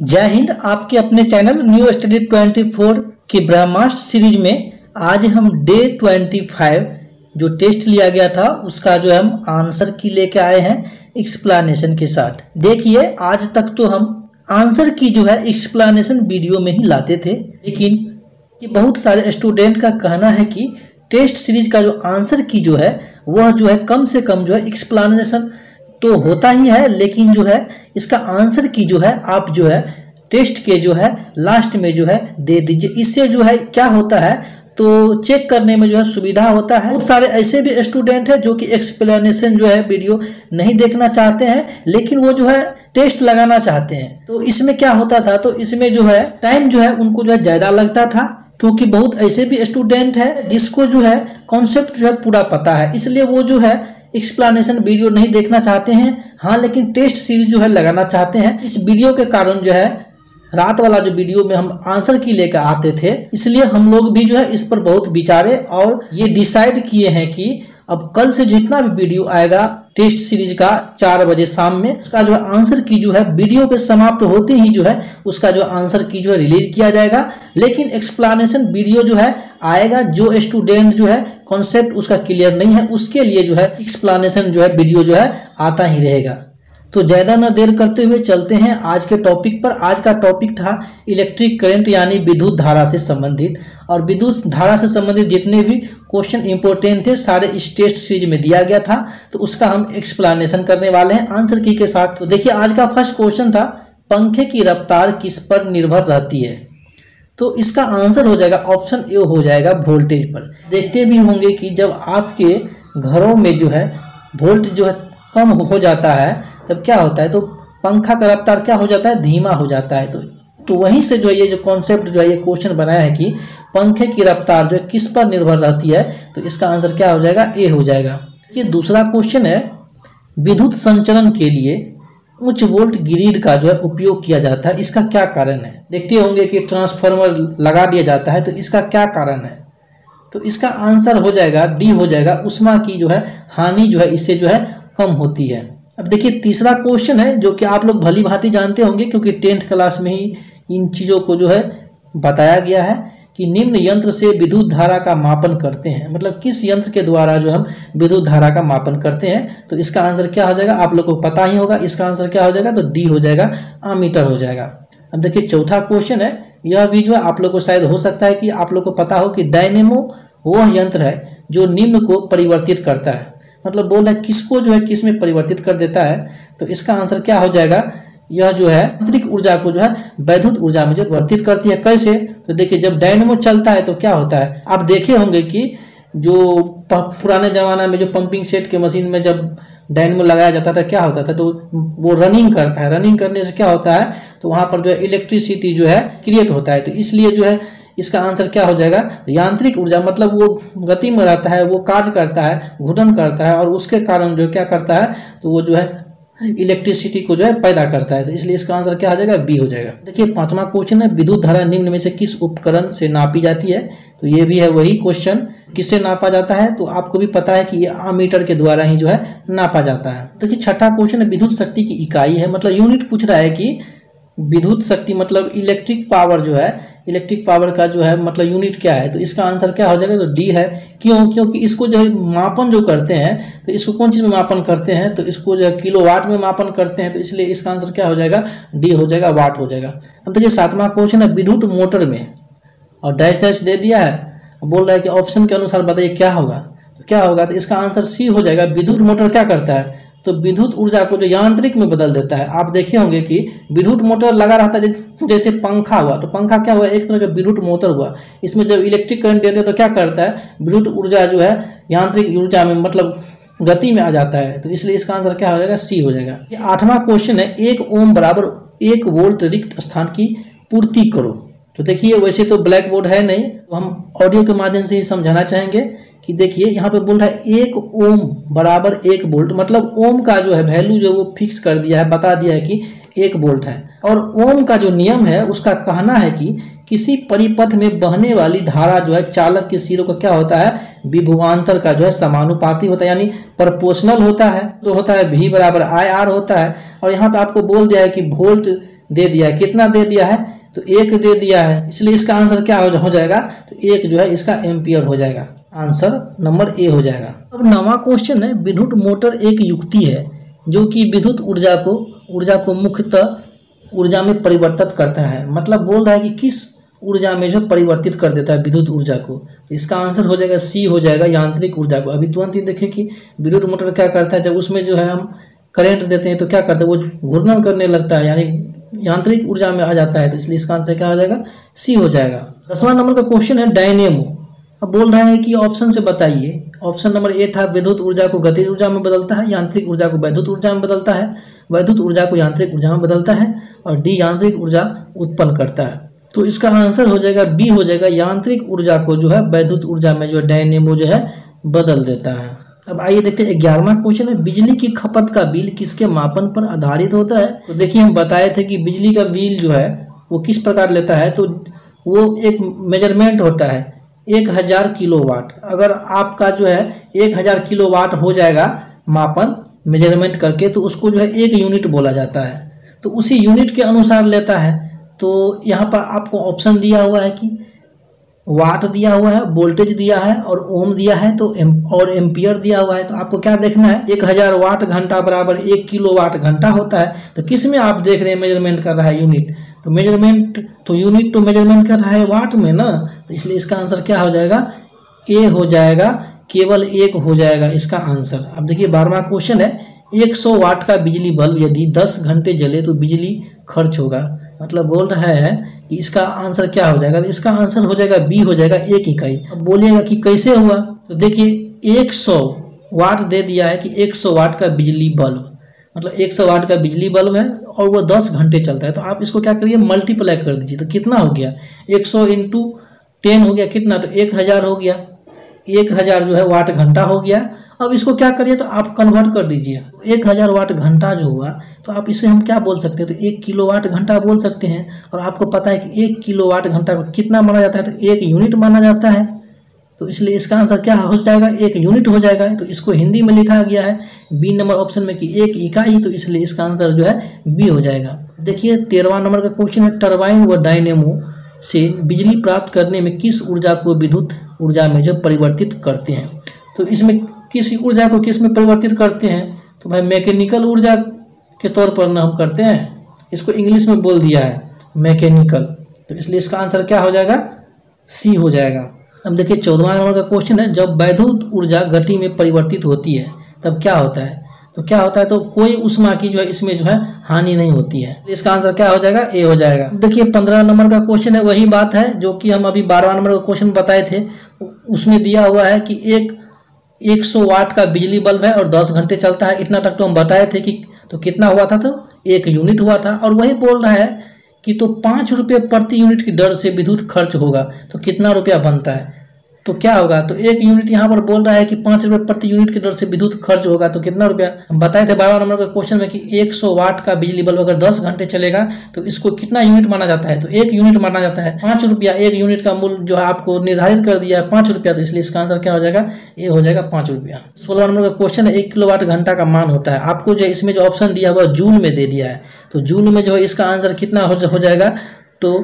जय हिंद, आपके अपने चैनल न्यू स्टडी 24 की ब्रह्मास्त्र सीरीज़ में आज हम डे 25 जो टेस्ट लिया गया था, उसका जो हम आंसर की लेके आए हैं एक्सप्लानेशन के साथ। देखिए, आज तक तो हम आंसर की जो है एक्सप्लानेशन वीडियो में ही लाते थे, लेकिन ये बहुत सारे स्टूडेंट का कहना है कि टेस्ट सीरीज़ का जो आंसर की जो है, वह जो है कम से कम जो है एक्सप्लानेशन तो होता ही है लेकिन जो है इसका आंसर की जो है आप जो है टेस्ट के जो है लास्ट में जो है दे दीजिए इससे जो है क्या होता है तो चेक करने में जो है सुविधा होता है बहुत सारे ऐसे भी स्टूडेंट हैं जो कि एक्सप्लेनेशन जो है वीडियो नहीं देखना चाहते हैं लेकिन वो जो है टेस्ट लगाना चाहते हैं तो इसमें क्या होता था तो इसमें जो है टाइम जो है उनको जो है ज़्यादा लगता था क्योंकि बहुत ऐसे भी स्टूडेंट है जिसको जो है कॉन्सेप्ट जो है पूरा पता है इसलिए वो जो है एक्सप्लानेशन वीडियो नहीं देखना चाहते हैं। हाँ लेकिन टेस्ट सीरीज़ जो है लगाना चाहते हैं। इस वीडियो के कारण जो है, रात वाला जो वीडियो में हम आंसर की लेकर आते थे। इसलिए हम लोग भी जो है, इस पर बहुत विचारे और ये डिसाइड किए हैं कि अब कल से जितना भी वीडियो आएगा टेस्ट सीरीज़ का चार बजे शाम में। उसका जो आंसर की जो है, वीडियो के समाप्त होते ही जो है, उसका जो आंसर की जो है, रिलीज़ किया जाएगा। लेकिन एक्सप्लानेशन वीडियो जो है, आएगा। जो स्टूडेंट जो है कॉन्सेप्ट उसका क्लियर नहीं है, उसके लिए जो है एक्सप्लानेशन जो है, वीडियो जो है, आता ही रहेगा। तो ज़्यादा न देर करते हुए चलते हैं आज के टॉपिक पर। आज का टॉपिक था इलेक्ट्रिक करंट यानी विद्युत धारा से संबंधित। और विद्युत धारा से संबंधित जितने भी क्वेश्चन इंपॉर्टेंट थे, सारे इस टेस्ट सीरीज़ में दिया गया था तो उसका हम एक्सप्लानेशन करने वाले हैं आंसर की के साथ। तो देखिए, आज का फ़र्स्ट क्वेश्चन था, पंखे की रफ्तार किस पर निर्भर रहती है? तो इसका आंसर हो जाएगा ऑप्शन ए हो जाएगा वोल्टेज पर। देखते भी होंगे कि जब आपके घरों में जो है वोल्ट जो है कम हो जाता है तब क्या होता है? तो पंखा का रफ्तार क्या हो जाता है? धीमा हो जाता है। तो तो वहीं से जो है ये जो कॉन्सेप्ट जो है ये क्वेश्चन बनाया है कि पंखे की रफ्तार जो है किस पर निर्भर रहती है? तो इसका आंसर क्या हो जाएगा? ए हो जाएगा। ये दूसरा क्वेश्चन है, विद्युत संचरण के लिए उच्च वोल्ट ग्रिड का जो है उपयोग किया जाता है। इसका क्या कारण है? देखते होंगे कि ट्रांसफार्मर लगा दिया जाता है तो इसका क्या कारण है? तो इसका आंसर हो जाएगा डी हो जाएगा। उष्मा की जो है हानि जो है, इससे जो है कम होती है। अब देखिए तीसरा क्वेश्चन है, जो कि आप लोग भली भांति जानते होंगे, क्योंकि टेंथ क्लास में ही इन चीज़ों को जो है बताया गया है कि निम्न यंत्र से विद्युत धारा का मापन करते हैं। मतलब किस यंत्र के द्वारा जो हम विद्युत धारा का मापन करते हैं तो इसका आंसर क्या हो जाएगा? आप लोग को पता ही होगा, इसका आंसर क्या हो जाएगा? तो डी हो जाएगा आमीटर हो जाएगा। अब देखिए चौथा क्वेश्चन है, यह भी जो आप लोग को शायद हो सकता है कि आप लोग को पता हो कि डायनेमो वह यंत्र है जो निम्न को परिवर्तित करता है। मतलब बोल है, किसको जो है किसमें परिवर्तित कर देता है तो इसका आंसर क्या हो जाएगा? यह जो है आंतरिक ऊर्जा को जो है वैद्युत ऊर्जा में जो वर्तित करती है। कैसे? तो देखिए, जब डायनमो चलता है तो क्या होता है? आप देखे होंगे कि जो पुराने जमाना में जो पंपिंग सेट के मशीन में जब डायनमो लगाया जाता था, क्या होता था? तो वो रनिंग करता है। रनिंग करने से क्या होता है? तो वहाँ पर जो है, इलेक्ट्रिसिटी जो है, क्रिएट होता है। तो इसलिए जो है इसका आंसर क्या हो जाएगा? तो यांत्रिक ऊर्जा मतलब वो गति में रहता है, वो कार्य करता है घुटन करता है और उसके कारण जो क्या करता है? तो वो जो है इलेक्ट्रिसिटी को जो है पैदा करता है। तो इसलिए इसका आंसर क्या हो जाएगा? बी हो जाएगा। देखिए, पांचवा क्वेश्चन है, विद्युत धारा निम्न में से किस उपकरण से नापी जाती है? तो ये भी है वही क्वेश्चन किससे नापा जाता है? तो आपको भी पता है कि ये आमीटर के द्वारा ही जो है नापा जाता है। देखिए, छठा क्वेश्चन है, विद्युत शक्ति की इकाई है। मतलब यूनिट पूछ रहा है कि विद्युत शक्ति मतलब इलेक्ट्रिक पावर जो है इलेक्ट्रिक पावर का जो है मतलब यूनिट क्या है? तो इसका आंसर क्या हो जाएगा? तो डी है। क्यों? क्योंकि इसको जो है मापन जो करते हैं तो इसको कौन चीज़ में मापन करते हैं? तो इसको जो है किलो वाट में मापन करते हैं तो इसलिए इसका आंसर क्या हो जाएगा? डी हो जाएगा वाट हो जाएगा। अब देखिए, सातवां क्वेश्चन है विद्युत मोटर में। और डैश डैश दे दिया है। बोल रहा है कि ऑप्शन के अनुसार बताइए, क्या होगा? तो क्या होगा? तो इसका आंसर सी हो जाएगा। विद्युत मोटर क्या करता है? तो विद्युत ऊर्जा को जो यांत्रिक में बदल देता है, आप देखे होंगे कि विद्युत मोटर लगा रहता है, जैसे पंखा हुआ तो पंखा क्या हुआ? एक तरह का विद्युत मोटर हुआ। इसमें जब इलेक्ट्रिक करंट देते हैं तो क्या करता है? विद्युत ऊर्जा जो है, यांत्रिक ऊर्जा में मतलब गति में आ जाता है। तो इसलिए इसका आंसर क्या हो जाएगा? सी हो जाएगा। ये आठवां क्वेश्चन है, एक ओम बराबर एक वोल्ट रिक्त स्थान की पूर्ति करो। तो देखिए, वैसे तो ब्लैक बोर्ड है नहीं तो हम ऑडियो के माध्यम से ही समझाना चाहेंगे कि देखिए, यहाँ पे बोल रहा है एक ओम बराबर एक बोल्ट मतलब ओम का जो है वैल्यू जो वो फिक्स कर दिया है, बता दिया है कि एक बोल्ट है। और ओम का जो नियम है, उसका कहना है कि किसी परिपथ में बहने वाली धारा जो है, चालक के सिरों का क्या होता है? विभुवांतर का जो है समानुपाती होता है, यानी प्रपोर्शनल होता है, जो होता है भी बराबर आई आर होता है। और यहाँ पे आपको बोल दिया है कि वोल्ट दे दिया है। कितना दे दिया है? तो एक दे दिया है, इसलिए इसका आंसर क्या हो जाएगा? तो एक जो है, इसका एम्पियर हो जाएगा। आंसर नंबर ए हो जाएगा। अब नवा क्वेश्चन है, विद्युत मोटर एक युक्ति है, जो कि विद्युत ऊर्जा को ऊर्जा को मुख्यतः ऊर्जा में परिवर्तित करता है। मतलब बोल रहा है कि किस ऊर्जा में जो परिवर्तित कर देता है विद्युत ऊर्जा को। तो इसका आंसर हो जाएगा सी हो जाएगा, यांत्रिक ऊर्जा को। अभी तुरंत ही देखें कि विद्युत मोटर क्या करता है, जब उसमें जो है हम करंट देते हैं तो क्या करते हैं, वो घूर्णन करने लगता है, यानी यांत्रिक ऊर्जा में आ जाता है तो इसलिए इसका आंसर क्या हो जाएगा? सी हो जाएगा। दसवां नंबर का क्वेश्चन है डायनेमो अब बोल रहा है कि ऑप्शन से बताइए। ऑप्शन नंबर ए था, विद्युत ऊर्जा को गतिज ऊर्जा में बदलता है, यांत्रिक ऊर्जा को वैद्युत ऊर्जा में बदलता है। वैद्युत ऊर्जा को यांत्रिक ऊर्जा में बदलता है और डी यांत्रिक ऊर्जा उत्पन्न करता है। तो इसका आंसर हो जाएगा बी हो जाएगा, यांत्रिक ऊर्जा को जो है वैद्युत ऊर्जा में जो है डायनेमो जो है बदल देता है। अब आइए देखते हैं, ग्यारहवा क्वेश्चन है, बिजली की खपत का बिल किसके मापन पर आधारित होता है? तो देखिए, हम बताए थे कि बिजली का बिल जो है, वो किस प्रकार लेता है तो वो एक मेज़रमेंट होता है, एक हज़ार किलो वाट अगर आपका जो है, एक हज़ार किलो वाट हो जाएगा मापन मेज़रमेंट करके तो उसको जो है, एक यूनिट बोला जाता है। तो उसी यूनिट के अनुसार लेता है। तो यहाँ पर आपको ऑप्शन दिया हुआ है कि वाट दिया हुआ है वोल्टेज दिया है और ओम दिया है तो एम, और एम्पियर दिया हुआ है। तो आपको क्या देखना है? एक हज़ार वाट घंटा बराबर एक किलो वाट घंटा होता है। तो किसमें आप देख रहे हैं मेज़रमेंट कर रहा है यूनिट तो मेज़रमेंट तो यूनिट तो मेज़रमेंट कर रहा है वाट में ना? तो इसलिए इसका आंसर क्या हो जाएगा? ए हो जाएगा केवल एक हो जाएगा इसका आंसर अब देखिए बारहवा क्वेश्चन है। 100 वाट का बिजली बल्ब यदि 10 घंटे जले तो बिजली खर्च होगा। मतलब बोल रहा है कि इसका आंसर क्या हो जाएगा? इसका आंसर हो जाएगा बी हो जाएगा एक इकाई। अब बोलिएगा कि कैसे हुआ? तो देखिए 100 वाट दे दिया है कि 100 वाट का बिजली बल्ब। मतलब 100 वाट का बिजली बल्ब है और वो 10 घंटे चलता है। तो आप इसको क्या करिए? मल्टीप्लाई कर दीजिए। तो कितना हो गया? 100 सौ इंटू टेन हो गया। कितना? तो एक हज़ार हो गया। एक हज़ार जो है वाट घंटा हो गया। अब इसको क्या करिए तो आप कन्वर्ट कर दीजिए। एक हज़ार वाट घंटा जो हुआ तो आप इसे हम क्या बोल सकते हैं? तो एक किलो वाट घंटा बोल सकते हैं। और आपको पता है कि एक किलो वाट घंटा को कितना माना जाता है? तो एक यूनिट माना जाता है। तो इसलिए इसका आंसर क्या हो जाएगा? एक यूनिट हो जाएगा। तो इसको हिंदी में लिखा गया है बी नंबर ऑप्शन में कि एक इकाई तो इसलिए इसका आंसर जो है बी हो जाएगा। देखिए, तेरहवा नंबर का क्वेश्चन है टर्बाइन व डायनेमो से बिजली प्राप्त करने में किस ऊर्जा को विद्युत ऊर्जा में जो परिवर्तित करते हैं? तो इसमें किस ऊर्जा को किसमें परिवर्तित करते हैं तो भाई मैकेनिकल ऊर्जा के तौर पर ना हम करते हैं। इसको इंग्लिश में बोल दिया है, मैकेनिकल। तो इसलिए इसका आंसर क्या हो जाएगा? सी हो जाएगा। अब देखिए, चौदहवा नंबर का क्वेश्चन है, जब वैद्युत ऊर्जा गति में परिवर्तित होती है, तब क्या होता है? तो क्या होता है? तो कोई उष्मा की जो है, इसमें जो है, हानि नहीं होती है। तो इसका आंसर क्या हो जाएगा? ए हो जाएगा। देखिए पंद्रह नंबर का क्वेश्चन है, वही बात है, जो कि हम अभी बारहवा नंबर का क्वेश्चन बताए थे। उसमें दिया हुआ है कि एक 100 वाट का बिजली बल्ब है और 10 घंटे चलता है। इतना तक तो हम बताए थे कि तो कितना हुआ था तो एक यूनिट हुआ था। और वही बोल रहा है कि तो पाँच रुपये प्रति यूनिट की दर से विद्युत खर्च होगा। तो कितना रुपया बनता है? तो क्या होगा? तो एक यूनिट यहाँ पर बोल रहा है कि पाँच रुपये प्रति यूनिट की दर से विद्युत खर्च होगा तो कितना रुपया? हम बताए थे बारह नंबर का क्वेश्चन में कि 100 वाट का बिजली बल्ब अगर 10 घंटे चलेगा तो इसको कितना यूनिट माना जाता है? तो एक यूनिट माना जाता है पाँच रुपया। एक यूनिट का मूल्य जो है आपको निर्धारित कर दिया है पाँच रुपया तो इसलिए इसका आंसर क्या हो जाएगा? ये हो जाएगा पाँच रुपया। सोलह नंबर का क्वेश्चन है, एक किलो वाट घंटा का मान होता है। आपको जो इसमें जो ऑप्शन दिया हुआ जूल में दे दिया है। तो जूल में जो है, इसका आंसर कितना हो जाएगा? तो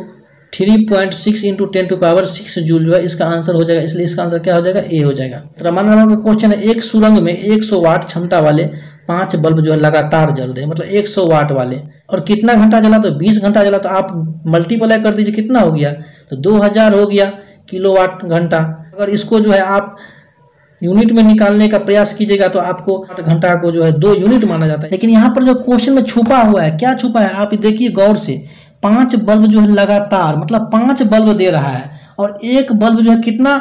three point six into ten to power six joule जो है, इसका आंसर हो जाएगा। इसलिए इसका आंसर क्या हो जाएगा? ए हो जाएगा। त्रमान नंबर का क्वेश्चन है, एक सुरंग में एक सौ वाट क्षमता वाले पाँच बल्ब जो है, लगातार जल रहे हैं मतलब एक सौ वाट वाले। और कितना घंटा जला? तो बीस घंटा जला। तो आप मल्टीप्लाई कर दीजिए, कितना हो गया? तो दो हज़ार हो गया किलो वाट घंटा। अगर इसको जो है आप यूनिट में निकालने का प्रयास कीजिएगा तो आपको घंटा को जो है दो यूनिट माना जाता है। लेकिन यहाँ पर जो क्वेश्चन में छुपा हुआ है, क्या छुपा है? आप देखिए गौर से। पाँच बल्ब जो है लगातार मतलब पाँच बल्ब दे रहा है, और एक बल्ब जो है कितना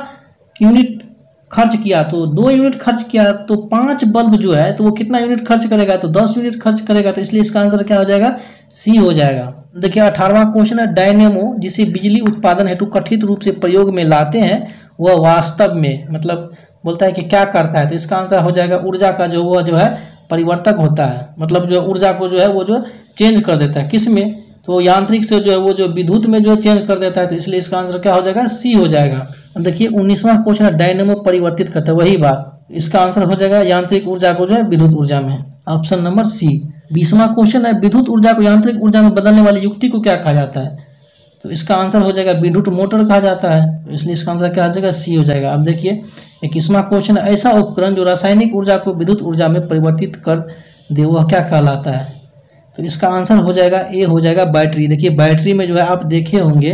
यूनिट खर्च किया तो दो यूनिट खर्च किया तो पाँच बल्ब जो है तो वो कितना यूनिट खर्च करेगा? तो दस यूनिट खर्च करेगा तो इसलिए इसका आंसर क्या हो जाएगा? सी हो जाएगा। देखिए अठारवा क्वेश्चन है डायनेमो जिसे बिजली उत्पादन हेतु कथित रूप से प्रयोग में लाते हैं, वह वास्तव में मतलब बोलता है कि क्या करता है? तो इसका आंसर हो जाएगा, ऊर्जा का जो, वह जो है परिवर्तक होता है। मतलब जो ऊर्जा को जो है, वो जो चेंज कर देता है। किसमें? तो यांत्रिक से जो है, वो जो विद्युत में जो चेंज कर देता है तो इसलिए इसका आंसर क्या हो जाएगा? सी हो जाएगा। देखिए, उन्नीसवां क्वेश्चन है डायनेमो परिवर्तित करता वही बात। इसका आंसर हो जाएगा यांत्रिक ऊर्जा को जो है, विद्युत ऊर्जा में। ऑप्शन नंबर सी बीसवा क्वेश्चन है, विद्युत ऊर्जा को यांत्रिक ऊर्जा में बदलने वाली युक्ति को क्या कहा जाता है? तो इसका आंसर हो जाएगा विद्युत मोटर कहा जाता है। तो इसलिए इसका आंसर क्या हो जाएगा? सी हो जाएगा। अब देखिए, इक्कीसवा क्वेश्चन ऐसा उपकरण जो रासायनिक ऊर्जा को विद्युत ऊर्जा में परिवर्तित कर दे, वह क्या कहलाता है? तो इसका आंसर हो जाएगा ए, हो जाएगा बैटरी। देखिए, बैटरी में जो है आप देखे होंगे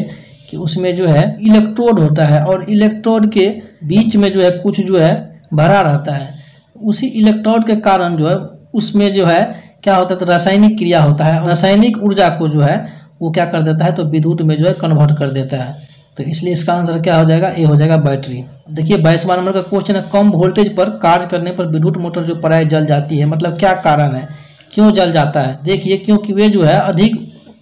कि उसमें जो है इलेक्ट्रोड होता है और इलेक्ट्रोड के बीच में जो है कुछ जो है भरा रहता है। उसी इलेक्ट्रोड के कारण जो है उसमें जो है क्या होता है तो रासायनिक क्रिया होता है। रासायनिक ऊर्जा को जो है वो क्या कर देता है तो विद्युत में जो है कन्वर्ट कर देता है। तो इसलिए इसका आंसर क्या हो जाएगा? ए हो जाएगा बैटरी। देखिए बाईसवा नंबर का क्वेश्चन है, कम वोल्टेज पर कार्य करने पर विद्युत मोटर जो प्राय जल जाती है मतलब क्या कारण है? क्यों जल जाता है? देखिए, क्योंकि वे जो है अधिक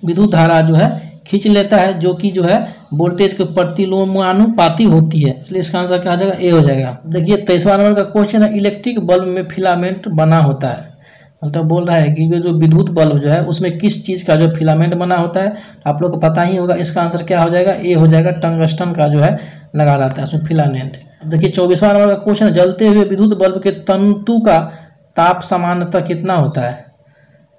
विद्युत धारा जो है खींच लेता है, जो कि जो है वोल्टेज के प्रतिलोमानुपाती होती है। इसलिए इसका आंसर क्या हो जाएगा? ए हो जाएगा। देखिए, तेईसवा नंबर का क्वेश्चन है इलेक्ट्रिक बल्ब में फिलामेंट बना होता है। मतलब बोल रहा है कि ये जो विद्युत बल्ब जो है, उसमें किस चीज़ का जो फिलामेंट बना होता है? आप लोग को पता ही होगा, इसका आंसर क्या हो जाएगा? ए हो जाएगा टंगस्टन का जो है लगा रहता है, उसमें फिलामेंट देखिए, चौबीसवा नंबर का क्वेश्चन है, जलते हुए विद्युत बल्ब के तंतु का ताप समानता कितना होता है?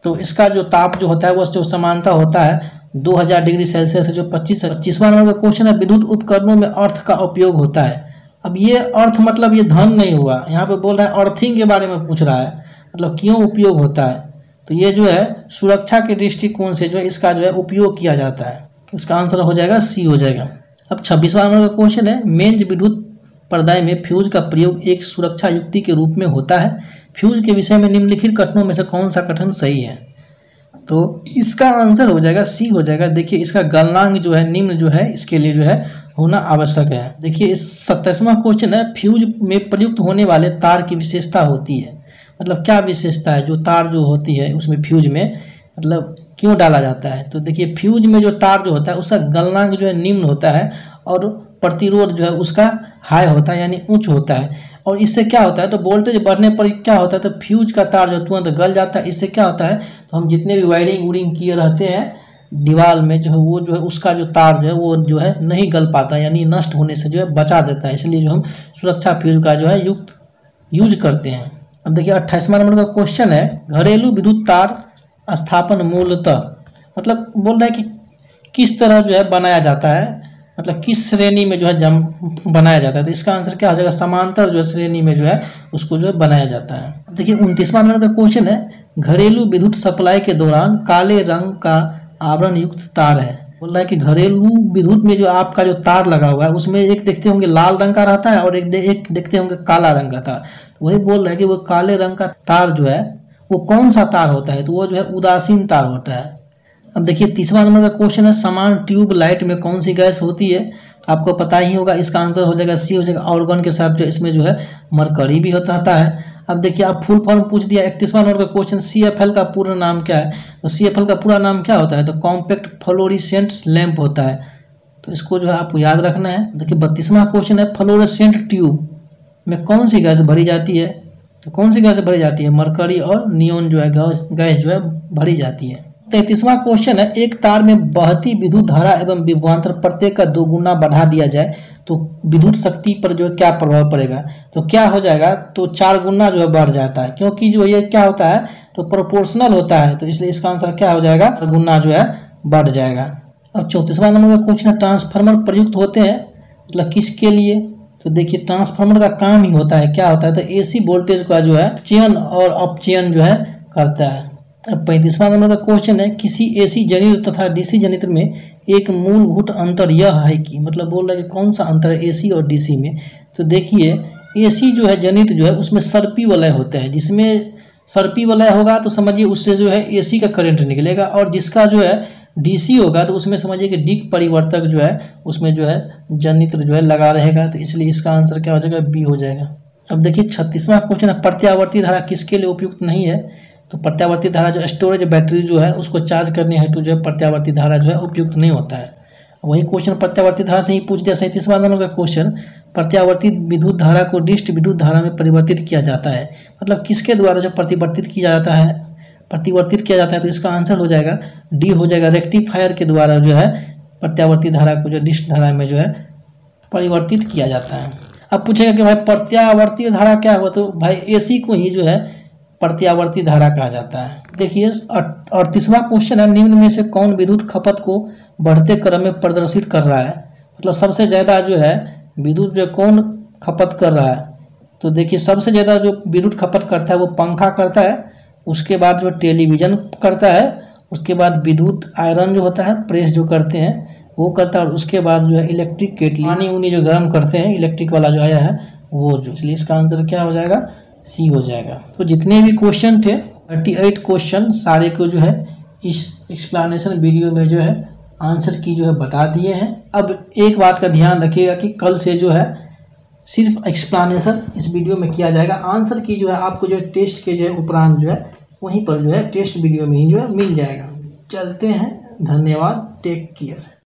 तो इसका जो ताप जो होता है, वो जो समानता होता है 2000 डिग्री सेल्सियस से जो 25 पच्चीसवा नंबर का क्वेश्चन है, विद्युत उपकरणों में अर्थ का उपयोग होता है। अब ये अर्थ मतलब ये धन नहीं हुआ। यहाँ पे बोल रहा है, अर्थिंग के बारे में पूछ रहा है। मतलब क्यों उपयोग होता है? तो ये जो है, सुरक्षा के दृष्टिकोण से जो है, इसका जो है उपयोग किया जाता है। इसका आंसर हो जाएगा सी हो जाएगा। अब छब्बीसवा नंबर का क्वेश्चन है, मेंज विद्युत पर्दाय में फ्यूज का प्रयोग एक सुरक्षा युक्ति के रूप में होता है। फ्यूज के विषय में निम्नलिखित कथनों में से कौन सा कथन सही है? तो इसका आंसर हो जाएगा, सी हो जाएगा। देखिए, इसका गलनांग जो है, निम्न जो है, इसके लिए जो है, होना आवश्यक है। देखिए, इस सत्ताईसवा क्वेश्चन है, फ्यूज में प्रयुक्त होने वाले तार की विशेषता होती है। मतलब क्या विशेषता है? जो तार जो होती है, उसमें फ्यूज में मतलब क्यों डाला जाता है? तो देखिए, फ्यूज में जो तार जो होता है, उसका गलनांक जो है, निम्न होता है और प्रतिरोध जो है उसका हाई होता है, यानी उच्च होता है। और इससे क्या होता है? तो वोल्टेज बढ़ने पर क्या होता है? तो फ्यूज का तार जो तुरंत गल जाता है। इससे क्या होता है? तो हम जितने भी वायरिंग वूरिंग किए रहते हैं, दीवार में जो है वो जो है उसका जो तार जो है वो जो है नहीं गल पाता, यानी नष्ट होने से जो है बचा देता है। इसलिए जो हम सुरक्षा फ्यूज का जो है युक्त यूज़ करते हैं। अब देखिए, अट्ठाईसवा नंबर का क्वेश्चन है, घरेलू विद्युत तार स्थापन मूलतः मतलब बोल रहा है कि किस तरह जो है बनाया जाता है? मतलब किस श्रेणी में जो है जम बनाया जाता है? तो इसका आंसर क्या हो जाएगा? समांतर जो है श्रेणी में जो है उसको जो है बनाया जाता है। देखिए उनतीसवा नंबर का क्वेश्चन है घरेलू विद्युत सप्लाई के दौरान काले रंग का आवरण युक्त तार है। बोल रहा है कि घरेलू विद्युत में जो आपका जो तार लगा हुआ है उसमें एक देखते होंगे लाल रंग का रहता है और एक दे, एक देखते होंगे काला रंग का तार। तो वही बोल रहा है कि वो काले रंग का तार जो है वो कौन सा तार होता है? तो वो जो है उदासीन तार होता है। अब देखिए, तीसरा नंबर का क्वेश्चन है, समान ट्यूब लाइट में कौन सी गैस होती है? तो आपको पता ही होगा, इसका आंसर हो जाएगा सी हो जाएगा ऑर्गन के साथ, जो इसमें जो है मरकरी भी होता रहता है। अब देखिए, आप फुल फॉर्म पूछ दिया, इकतीसवा नंबर का क्वेश्चन सी एफ़ एल का पूरा नाम क्या है? तो सी एफ़ एल का पूरा नाम क्या होता है? तो कॉम्पैक्ट फ्लोरिसेंट लैंप होता है। तो इसको जो है आपको याद रखना है। देखिए, बत्तीसवा क्वेश्चन है फ्लोरेसेंट ट्यूब में कौन सी गैस भरी जाती है? तो कौन सी गैस भरी जाती है? मरकरी और नियोन जो है गैस जो है, भरी जाती है। तैतीसवा क्वेश्चन है, एक तार में बहती विद्युत धारा एवं विभवांतर प्रत्येक का दो गुना बढ़ा दिया जाए तो विद्युत शक्ति पर जो है क्या प्रभाव पड़ेगा? तो क्या हो जाएगा? तो चार गुना जो है बढ़ जाता है, क्योंकि जो ये क्या होता है? तो प्रोपोर्शनल होता है तो इसलिए इसका आंसर क्या हो जाएगा? गुना जो है बढ़ जाएगा। अब चौतीसवा नंबर का क्वेश्चन है ट्रांसफार्मर प्रयुक्त होते हैं मतलब किसके लिए? तो देखिए ट्रांसफार्मर का काम ही होता है, क्या होता है? तो एसी वोल्टेज का जो है चयन और अपचयन जो है करता है। अब पैंतीसवा नंबर का क्वेश्चन है, किसी एसी जनित्र तथा डीसी जनित्र में एक मूलभूत अंतर यह है कि मतलब बोल रहा है कि कौन सा अंतर है एसी और डीसी में? तो देखिए एसी जो है जनित्र जो है, उसमें सर्पी वलय होता है। जिसमें सर्पी वलय होगा तो समझिए उससे जो है एसी का करंट निकलेगा। और जिसका जो है डीसी होगा तो उसमें समझिए कि डिक परिवर्तक जो है, उसमें जो है जनित्र जो है, लगा रहेगा। तो इसलिए इसका आंसर क्या हो जाएगा? बी हो जाएगा। अब देखिए, छत्तीसवां क्वेश्चन है, प्रत्यावर्ती धारा किसके लिए उपयुक्त नहीं है? तो प्रत्यावर्ती धारा जो स्टोरेज बैटरी जो है, उसको चार्ज करने हेतु जो है प्रत्यावर्ती धारा जो है उपयुक्त नहीं होता है। वही क्वेश्चन प्रत्यावर्ती धारा से ही पूछ दिया सैंतीसवा नंबर का क्वेश्चन प्रत्यावर्तित विद्युत धारा को डिस्ट विद्युत धारा में परिवर्तित किया जाता है। मतलब किसके द्वारा जो प्रतिवर्तित किया जाता है, प्रतिवर्तित किया जाता है तो इसका आंसर हो जाएगा डी हो जाएगा रेक्टिफायर के द्वारा जो है प्रत्यावर्ती धारा को जो डिस्ट धारा में जो है परिवर्तित किया जाता है। अब पूछेगा कि भाई प्रत्यावर्ती धारा क्या हुआ? तो भाई एसी को ही जो है प्रत्यावर्ती धारा कहा जाता है। देखिए अड़तीसवा क्वेश्चन है, निम्न में से कौन विद्युत खपत को बढ़ते क्रम में प्रदर्शित कर रहा है? मतलब सबसे ज़्यादा जो है, विद्युत जो कौन खपत कर रहा है? तो देखिए, सबसे ज़्यादा जो विद्युत खपत करता है, वो पंखा करता है, उसके बाद जो टेलीविज़न करता है, उसके बाद विद्युत आयरन जो होता है, प्रेस जो करते हैं, वो करता है, और उसके बाद जो है, इलेक्ट्रिक केटली पानी उनी जो गर्म करते हैं, इलेक्ट्रिक वाला जो आया है, वो जो, इसलिए इसका आंसर क्या हो जाएगा? सी हो जाएगा। तो जितने भी क्वेश्चन थे थर्टी एट क्वेश्चन सारे को जो है, इस एक्सप्लानेशन वीडियो में जो है आंसर की जो है बता दिए हैं। अब एक बात का ध्यान रखिएगा कि कल से जो है, सिर्फ़ एक्सप्लानेशन इस वीडियो में किया जाएगा। आंसर की जो है, आपको जो है टेस्ट के जो है उपरांत जो है, वहीं पर जो है टेस्ट वीडियो में ही जो है, मिल जाएगा। चलते हैं। धन्यवाद। Take care